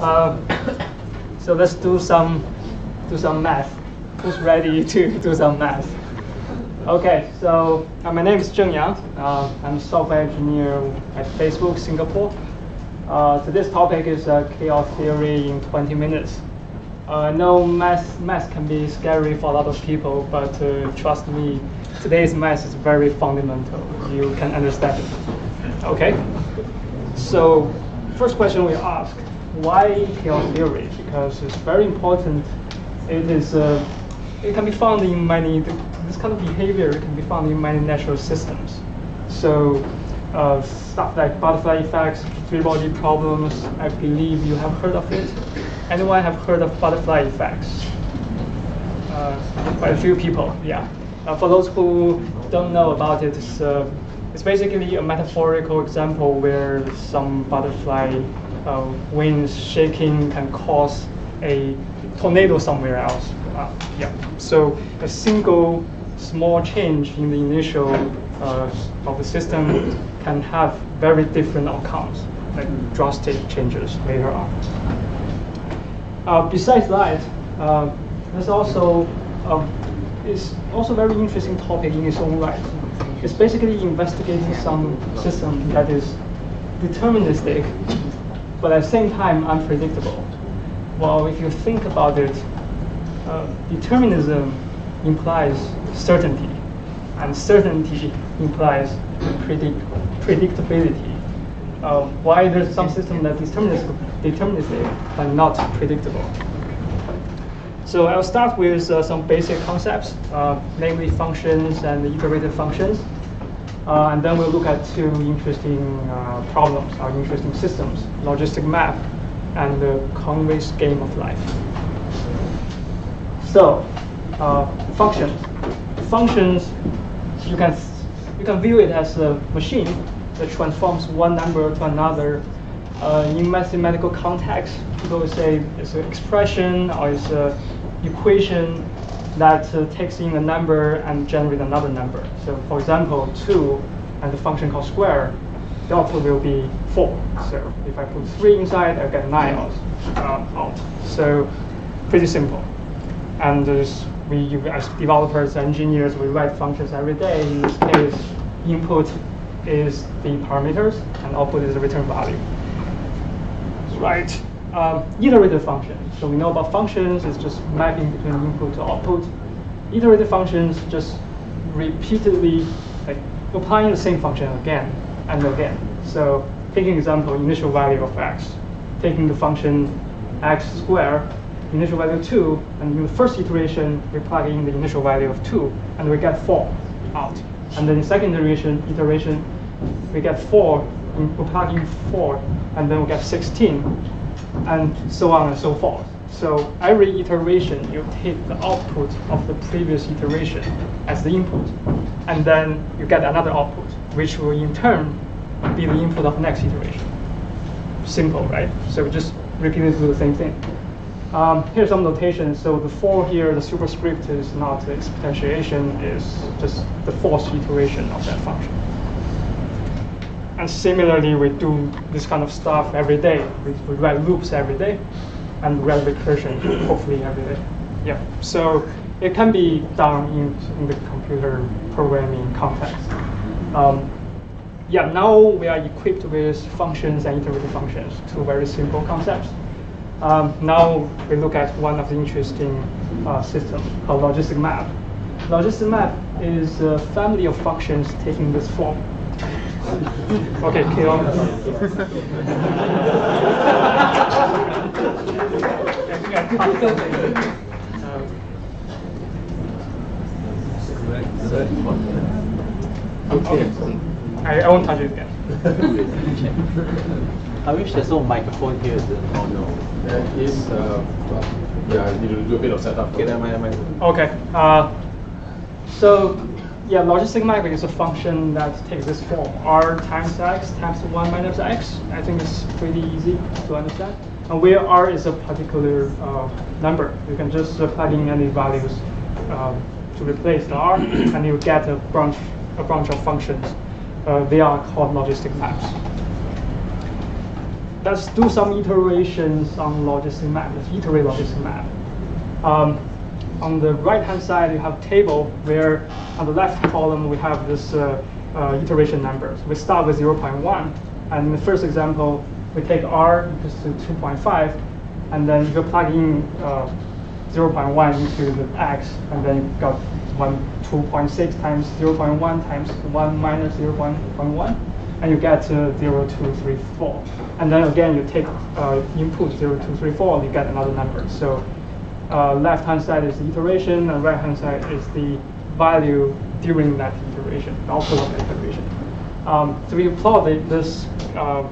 Uh, so let's do some do some math. Who's ready to do some math? Okay, so uh, my name is Zheng Yang. Uh, I'm a software engineer at Facebook Singapore. Uh, today's topic is uh, chaos theory in 20 minutes. Uh, I know math, math can be scary for a lot of people, but trust me, today's math is very fundamental. You can understand it. Okay? So, first question we ask, why chaos theory? Because it's very important. It is, uh, it can be found in many, this kind of behavior can be found in many natural systems. So, uh, stuff like butterfly effects, three-body problems, I believe you have heard of it. Anyone have heard of butterfly effects? Uh, quite a few people, yeah. Uh, for those who don't know about it, it's, uh, it's basically a metaphorical example where some butterfly uh, wings shaking can cause a tornado somewhere else. Uh, yeah. So a single small change in the initial uh, of the system can have very different outcomes, like drastic changes later on. Uh, besides that, uh, there's also uh, it's also a very interesting topic in its own right. It's basically investigating some system that is deterministic, but at the same time unpredictable. Well, if you think about it, uh, determinism implies certainty, and certainty implies predict predictability. Uh, why there's some system that deterministic, deterministic but not predictable. So I'll start with uh, some basic concepts, uh, namely functions and iterative functions. Uh, and then we'll look at two interesting uh, problems, or interesting systems, logistic map and the Conway's game of life. So, uh, functions. Functions, you can, you can view it as a machine that transforms one number to another. Uh, in mathematical context, people say it's an expression or it's an equation that uh, takes in a number and generates another number. So for example, 2 and the function called square, the output will be 4. So if I put 3 inside, I'll get 9 out. Uh, out. So pretty simple. And we, as developers, engineers, we write functions every day. In this case, input is the parameters and output is the return value. Right. Um, iterative function. So we know about functions, it's just mapping between input to output. Iterative functions just repeatedly like, applying the same function again and again. So taking example, initial value of x, taking the function x squared, initial value 2, and in the first iteration, we plug in the initial value of 2, and we get 4 out. And then second iteration, iteration we get 4, we plug in 4, and then we get 16, and so on and so forth. So every iteration, you take the output of the previous iteration as the input, and then you get another output, which will in turn be the input of the next iteration. Simple, right? So we just repeatedly do the same thing. Um, here's some notation. So the 4 here, the superscript is not the exponentiation, is just the fourth iteration of that function. And similarly, we do this kind of stuff every day. We, we write loops every day and write recursion hopefully every day. Yeah, so it can be done in, in the computer programming context. Um, yeah, now we are equipped with functions and iterative functions, two very simple concepts. Um, now we look at one of the interesting uh, systems called logistic map. Logistic map is a family of functions taking this form. okay, keep okay. I, I won't touch it again. I wish there's no microphone here. Oh no, there is. Uh, yeah, you need to do a bit of setup. Okay, never mind, never mind. Okay. Uh, so yeah, logistic map is a function that takes this form: r times x times one minus x. I think it's pretty easy to understand. And where r is a particular uh, number, you can just uh, plug in any values um, to replace the r, and you get a bunch a bunch of functions. Uh, they are called logistic maps. let's do some iterations on logistic map. Let's iterate logistic map. Um, on the right-hand side, you have table where on the left column we have this uh, uh, iteration numbers. We start with 0.1, and in the first example, we take r to 2.5, and then you plug in uh, 0.1 into the x, and then you got 1, 2.6 times 0.1 times 1 minus 0.1, and you get uh, 0, 2, 3, 4. And then again, you take uh, input 0, 2, 3, 4, you get another number. So uh, left-hand side is the iteration, and right-hand side is the value during that iteration, the output of the iteration. Um, so we plot this uh,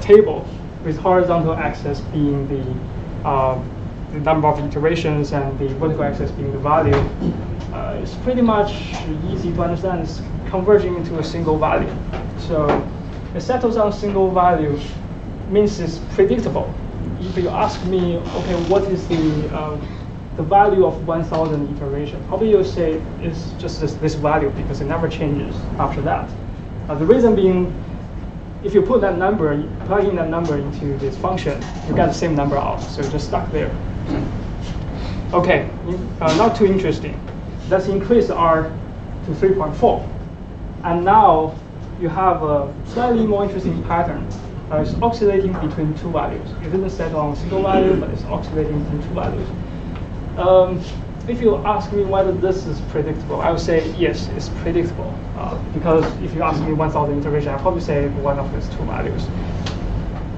table with horizontal axis being the, uh, the number of iterations and the vertical axis being the value. Uh, it's pretty much easy to understand. It's converging into a single value. So it settles on a single value means it's predictable. If you ask me, okay, what is the uh, the value of 1,000 iteration. Probably you'll say it's just this, this, value because it never changes after that. Uh, the reason being, if you put that number, plug in that number into this function, you get the same number out. So you're just stuck there. Okay, uh, not too interesting. Let's increase R to 3.4. And now you have a slightly more interesting pattern. Uh, it's oscillating between two values. It didn't settle on a single value, but it's oscillating between two values. Um, if you ask me whether this is predictable, I would say yes, it's predictable. Uh, because if you ask me 1,000 iteration, I'll probably say one of these two values.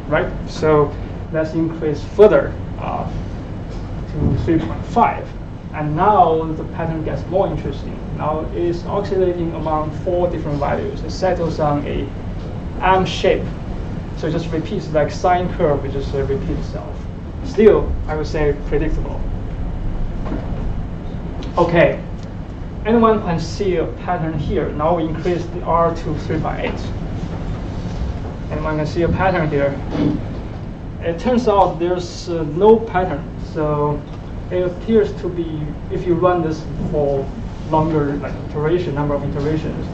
Right? So let's increase further uh, to 3.5. And now the pattern gets more interesting. Now it's oscillating among four different values. It settles on a M shape. So it just repeats like sine curve, it just uh, repeats itself. Still, I would say predictable. Okay, anyone can see a pattern here. Now we increase the R to 3 by 8. Anyone can see a pattern here. It turns out there's uh, no pattern. So it appears to be, if you run this for longer like iteration, number of iterations,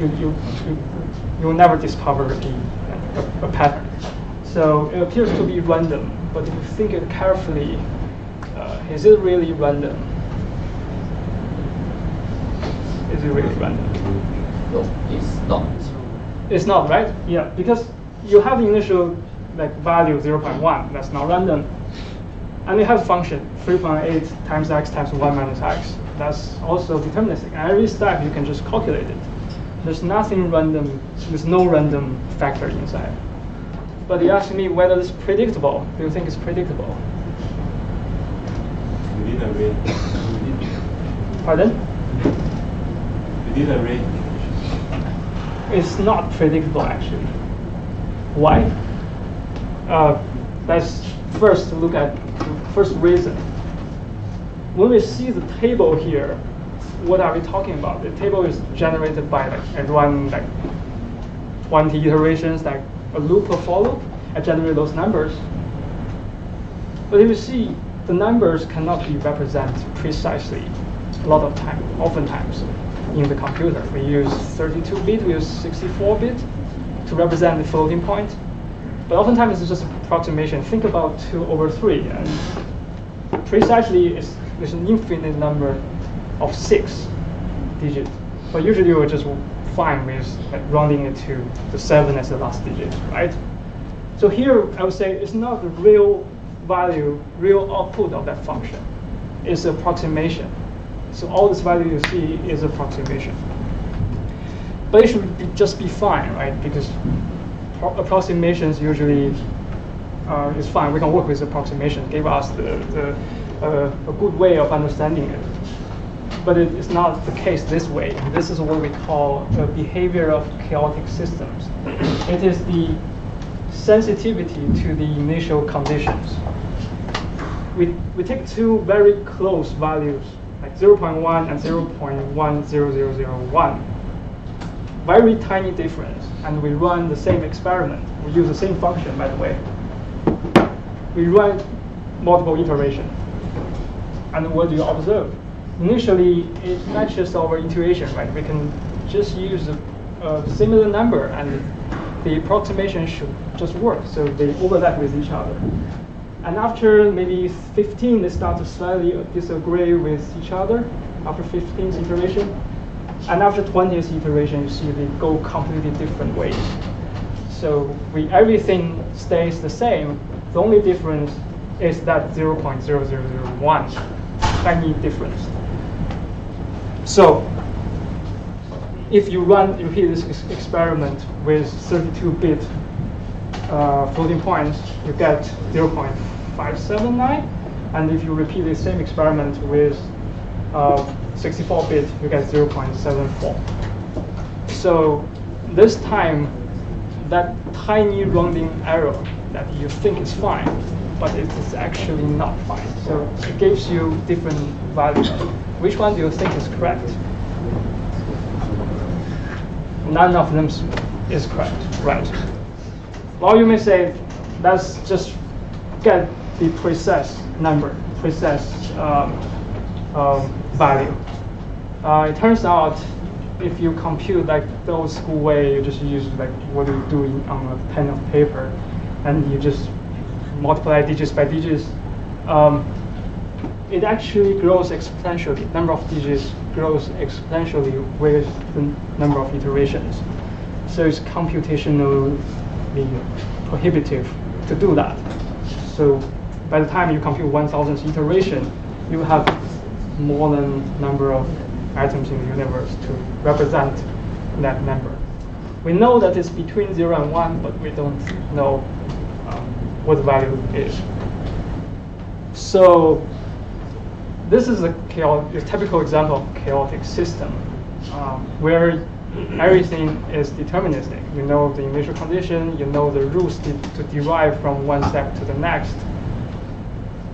you, you, you, you'll never discover a, a, pattern. So it appears to be random, but if you think it carefully, uh, is it really random? Is it really random? No, it's not. It's not, right? Yeah, because you have the initial like value 0.1, that's not random. And you have function 3.8 times x times 1 minus x. That's also deterministic. And every step you can just calculate it. There's nothing random, there's no random factor inside. But you ask me whether it's predictable. Do you think it's predictable? Within a range. Pardon? Within a range. It's not predictable actually. Why? Uh, let's first look at the first reason. When we see the table here, what are we talking about? The table is generated by like run like 20 iterations, like a loop or for loop, and generate those numbers. But if you see, the numbers cannot be represented precisely a lot of time, oftentimes in the computer. We use 32-bit, we use 64-bit to represent the floating point. But oftentimes it's just approximation. Think about 2 over 3. And precisely, it's, there's an infinite number of 6 digits. But usually we're just fine with like, rounding it to the 7 as the last digit, right? So here, I would say it's not the real value, real output of that function. It's approximation. So all this value you see is approximation. But it should be, just be fine, right? Because approximations usually uh, is fine. We can work with approximation. Give us the, the uh, a good way of understanding it. But it is not the case this way. This is what we call the behavior of chaotic systems. It is the sensitivity to the initial conditions. We, we take two very close values, like 0.1 and 0.10001. Very tiny difference, and we run the same experiment. We use the same function, by the way. We run multiple iterations. And what do you observe? Initially, it matches our intuition, right? We can just use a, a similar number and the approximation should just work. So they overlap with each other. And after maybe 15, they start to slightly disagree with each other after 15th iteration. And after 20th iteration, you see they go completely different ways. So we, everything stays the same. The only difference is that 0.0001 tiny difference. So if you run repeat this ex- experiment with 32-bit uh, floating point, you get 0.579. And if you repeat the same experiment with 64-bit, you get 0.74. So this time, that tiny rounding error that you think is fine, but it is actually not fine. So it gives you different values. Which one do you think is correct? None of them is correct, right? Well, you may say, let's just get the precise number, precise um, um, value. Uh, it turns out if you compute like the old school way, you just use like what you do on a pen of paper, and you just multiply digits by digits. Um, it actually grows exponentially. Number of digits grows exponentially with the number of iterations. So it's computationally prohibitive to do that. So by the time you compute 1,000 iteration, you have more than number of atoms in the universe to represent that number. We know that it's between 0 and 1, but we don't know um, what the value is. So this is a, chaotic, a typical example of chaotic system um, where everything is deterministic. You know the initial condition, you know the rules de- to derive from one step to the next.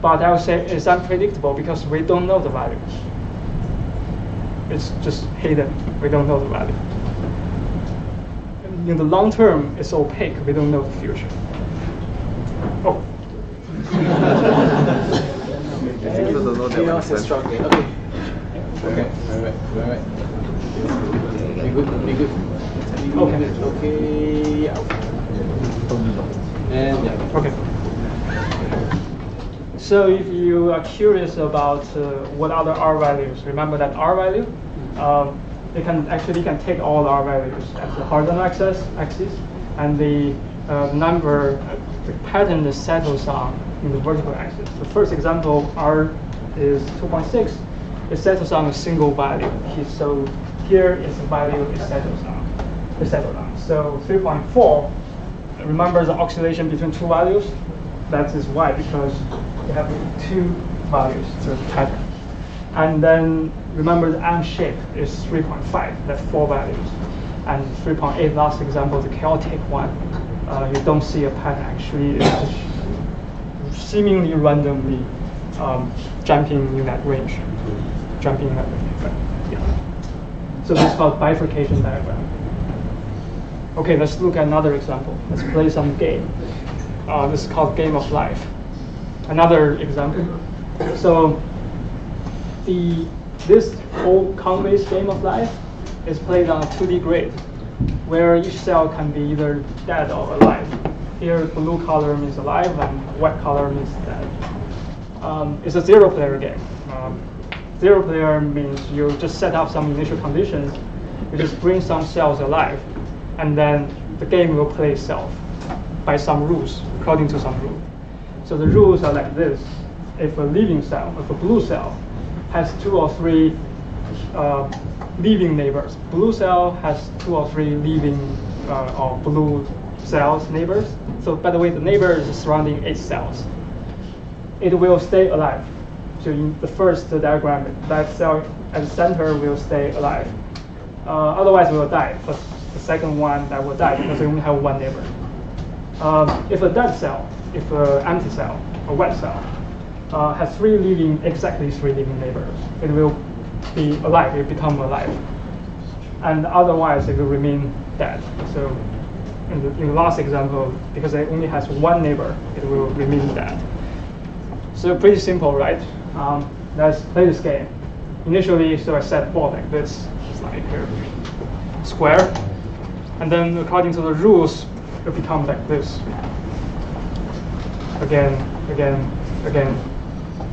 But I would say it's unpredictable because we don't know the value. It's just hidden. We don't know the value. In the long term, it's opaque. We don't know the future. Oh. Chaos is struggling. Okay. Okay. All right. All right. Be good. Be good. Okay. Okay. And yeah. Okay. So if you are curious about uh, what are the R values, remember that R value, um, it can actually can take all the R values as the horizontal axis, axis and the uh, number, uh, the pattern that settles on in the vertical axis. The first example, R is 2.6. It settles on a single value. So here is the value it settles on. On. So 3.4 remember the oscillation between two values? That is why, because you have two values, the pattern. And then remember the M shape is 3.5, that's four values. And 3.8, last example, the chaotic one, uh, you don't see a pattern actually, it's just seemingly randomly um, jumping in that range, jumping in that range. Yeah. So this is called bifurcation diagram. Okay, let's look at another example. Let's play some game. Uh, this is called Game of Life. Another example. So the this whole Conway's Game of Life is played on a 2D grid, where each cell can be either dead or alive. Here, blue color means alive, and white color means dead. Um, it's a zero-player game. Um, zero player means you just set up some initial conditions, you just bring some cells alive, and then the game will play itself by some rules, according to some rule. So the rules are like this. If a living cell, if a blue cell, has two or three uh, living neighbors, blue cell has two or three living uh, or blue cells neighbors. So by the way, the neighbor is surrounding eight cells. It will stay alive. So in the first diagram, that cell at the center will stay alive. Uh, otherwise, it will die. But the second one that will die because they only have one neighbor. Um, if a dead cell, if an empty cell, a wet cell, uh, has three living, exactly three living neighbors, it will be alive, it will become alive. And otherwise, it will remain dead. So in the, in the last example, because it only has one neighbor, it will remain dead. So pretty simple, right? Um, let's play this game. Initially, so I set board like this, it's like a square. And then according to the rules it becomes like this. Again, again, again.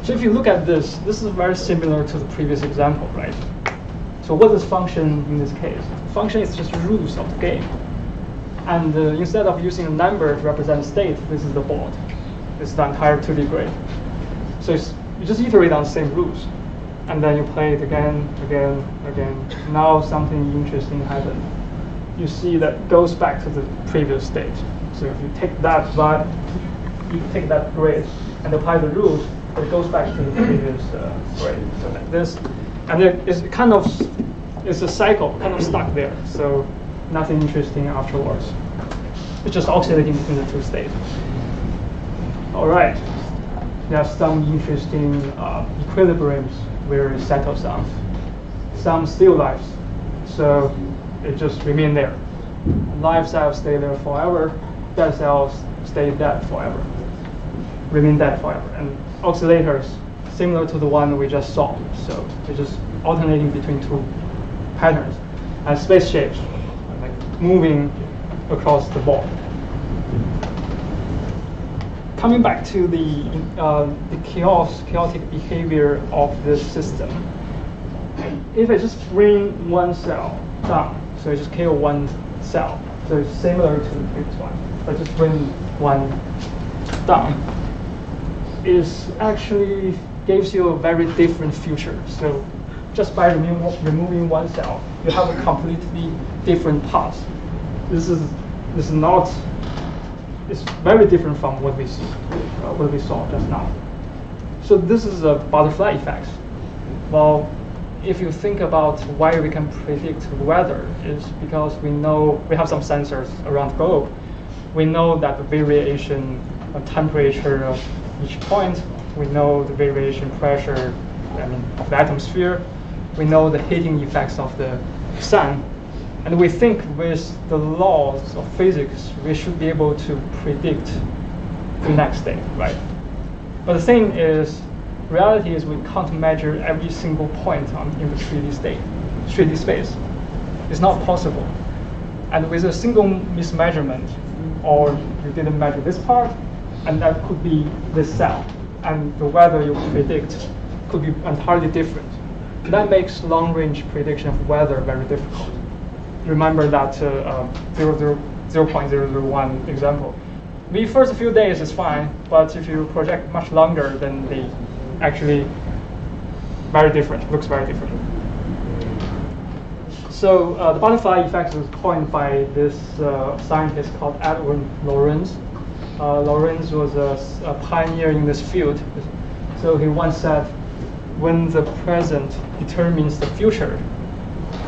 So if you look at this, this is very similar to the previous example, right? So what is function in this case? Function is just rules of the game. And uh, instead of using a number to represent state, this is the board. This is the entire 2D grid. So you just iterate on the same rules. And then you play it again, again, again. Now something interesting happened. You see that goes back to the previous state. So if you take that vibe, you take that grid and apply the rules, it goes back to the previous uh, grid. So like this, and it is kind of it's a cycle, kind of stuck there. So nothing interesting afterwards. It's just oscillating between the two states. All right, there are some interesting uh, equilibriums where it settles down. Some still lives, so it just remain there. Live cells stay there forever, dead cells stay dead forever, remain dead forever. And oscillators, similar to the one we just saw, so they're just alternating between two patterns. And spaceships, like moving across the board. Coming back to the, uh, the chaos, chaotic behavior of this system, if I just bring one cell down, so I just kill one cell, so it's similar to the previous one, but just bring one down, is actually gives you a very different future. So just by remo removing one cell, you have a completely different path. This is this is not. It's very different from what we see, uh, what we saw just now. So this is a butterfly effect. Well, if you think about why we can predict weather, is because we know we have some sensors around the globe. We know that the variation of temperature of each point. We know the variation pressure, I mean, of the atmosphere we know the heating effects of the sun. And we think with the laws of physics, we should be able to predict the next day, right? But the thing is, reality is we can't measure every single point on, in the 3D state, 3D space. It's not possible. And with a single mismeasurement, or you didn't measure this part, and that could be this cell, and the weather you predict could be entirely different. That makes long-range prediction of weather very difficult. Remember that uh, uh, 0, 0.001 example. The first few days is fine, but if you project much longer, then they actually very different, looks very different. So uh, the butterfly effect was coined by this uh, scientist called Edward Lorenz. Uh, Lorenz was a, a, pioneer in this field. So he once said, when the present determines the future,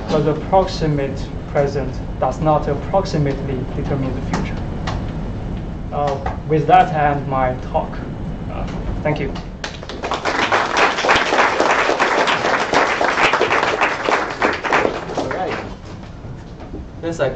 but the proximate present does not approximately determine the future. Uh, with that, I end my talk. Uh, thank you. That's actually